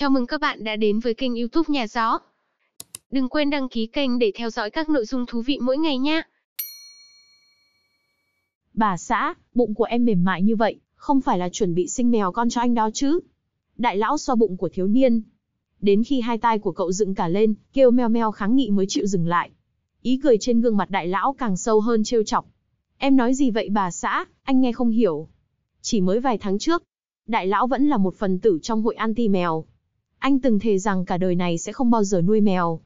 Chào mừng các bạn đã đến với kênh youtube Nhà Gió. Đừng quên đăng ký kênh để theo dõi các nội dung thú vị mỗi ngày nhé. Bà xã, bụng của em mềm mại như vậy, không phải là chuẩn bị sinh mèo con cho anh đó chứ? Đại lão xoa bụng của thiếu niên. Đến khi hai tai của cậu dựng cả lên, kêu meo meo kháng nghị mới chịu dừng lại. Ý cười trên gương mặt đại lão càng sâu hơn trêu chọc. Em nói gì vậy bà xã, anh nghe không hiểu. Chỉ mới vài tháng trước, đại lão vẫn là một phần tử trong hội anti mèo. Anh từng thề rằng cả đời này sẽ không bao giờ nuôi mèo.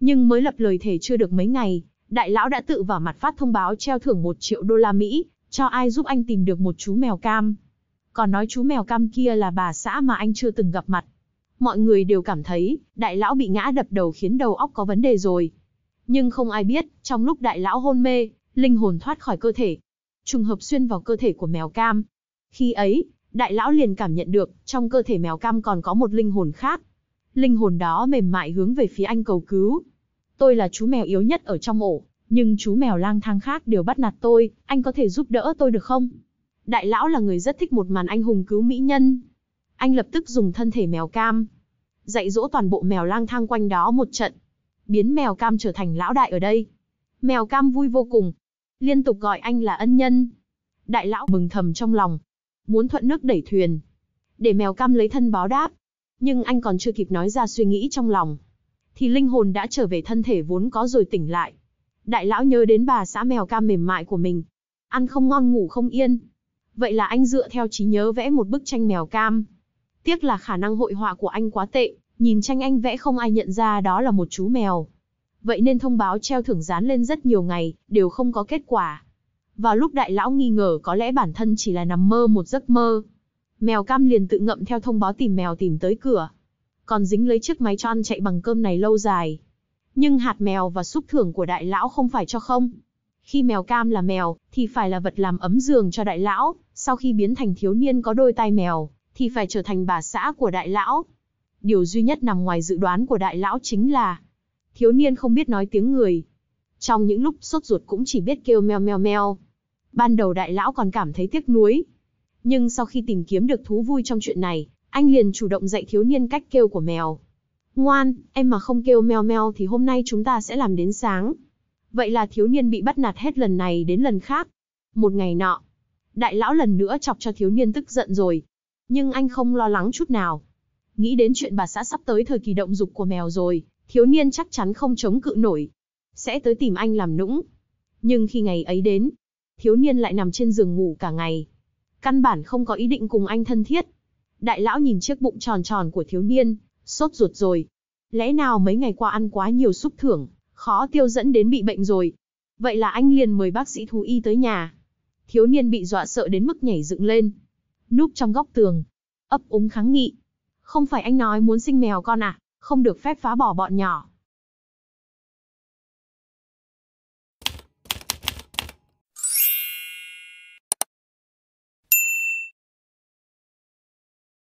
Nhưng mới lập lời thề chưa được mấy ngày, đại lão đã tự vào mặt phát thông báo treo thưởng 1 triệu đô la Mỹ, cho ai giúp anh tìm được một chú mèo cam. Còn nói chú mèo cam kia là bà xã mà anh chưa từng gặp mặt. Mọi người đều cảm thấy, đại lão bị ngã đập đầu khiến đầu óc có vấn đề rồi. Nhưng không ai biết, trong lúc đại lão hôn mê, linh hồn thoát khỏi cơ thể. Trùng hợp xuyên vào cơ thể của mèo cam. Khi ấy, đại lão liền cảm nhận được, trong cơ thể mèo cam còn có một linh hồn khác. Linh hồn đó mềm mại hướng về phía anh cầu cứu. Tôi là chú mèo yếu nhất ở trong ổ, nhưng chú mèo lang thang khác đều bắt nạt tôi, anh có thể giúp đỡ tôi được không? Đại lão là người rất thích một màn anh hùng cứu mỹ nhân. Anh lập tức dùng thân thể mèo cam, dạy dỗ toàn bộ mèo lang thang quanh đó một trận, biến mèo cam trở thành lão đại ở đây. Mèo cam vui vô cùng, liên tục gọi anh là ân nhân. Đại lão mừng thầm trong lòng, muốn thuận nước đẩy thuyền, để mèo cam lấy thân báo đáp. Nhưng anh còn chưa kịp nói ra suy nghĩ trong lòng, thì linh hồn đã trở về thân thể vốn có rồi tỉnh lại. Đại lão nhớ đến bà xã mèo cam mềm mại của mình, ăn không ngon ngủ không yên. Vậy là anh dựa theo trí nhớ vẽ một bức tranh mèo cam. Tiếc là khả năng hội họa của anh quá tệ, nhìn tranh anh vẽ không ai nhận ra đó là một chú mèo. Vậy nên thông báo treo thưởng dán lên rất nhiều ngày, đều không có kết quả. Vào lúc đại lão nghi ngờ có lẽ bản thân chỉ là nằm mơ một giấc mơ. Mèo cam liền tự ngậm theo thông báo tìm mèo tìm tới cửa. Còn dính lấy chiếc máy cho ăn chạy bằng cơm này lâu dài. Nhưng hạt mèo và xúc thưởng của đại lão không phải cho không. Khi mèo cam là mèo, thì phải là vật làm ấm giường cho đại lão, sau khi biến thành thiếu niên có đôi tai mèo, thì phải trở thành bà xã của đại lão. Điều duy nhất nằm ngoài dự đoán của đại lão chính là thiếu niên không biết nói tiếng người. Trong những lúc sốt ruột cũng chỉ biết kêu meo meo meo. Ban đầu đại lão còn cảm thấy tiếc nuối. Nhưng sau khi tìm kiếm được thú vui trong chuyện này, anh liền chủ động dạy thiếu niên cách kêu của mèo. Ngoan, em mà không kêu meo meo thì hôm nay chúng ta sẽ làm đến sáng. Vậy là thiếu niên bị bắt nạt hết lần này đến lần khác. Một ngày nọ, đại lão lần nữa chọc cho thiếu niên tức giận rồi. Nhưng anh không lo lắng chút nào. Nghĩ đến chuyện bà xã sắp tới thời kỳ động dục của mèo rồi, thiếu niên chắc chắn không chống cự nổi. Sẽ tới tìm anh làm nũng. Nhưng khi ngày ấy đến, thiếu niên lại nằm trên giường ngủ cả ngày. Căn bản không có ý định cùng anh thân thiết. Đại lão nhìn chiếc bụng tròn tròn của thiếu niên, sốt ruột rồi. Lẽ nào mấy ngày qua ăn quá nhiều xúc thưởng, khó tiêu dẫn đến bị bệnh rồi. Vậy là anh liền mời bác sĩ thú y tới nhà. Thiếu niên bị dọa sợ đến mức nhảy dựng lên. Núp trong góc tường. ấp úng kháng nghị. Không phải anh nói muốn sinh mèo con à, không được phép phá bỏ bọn nhỏ.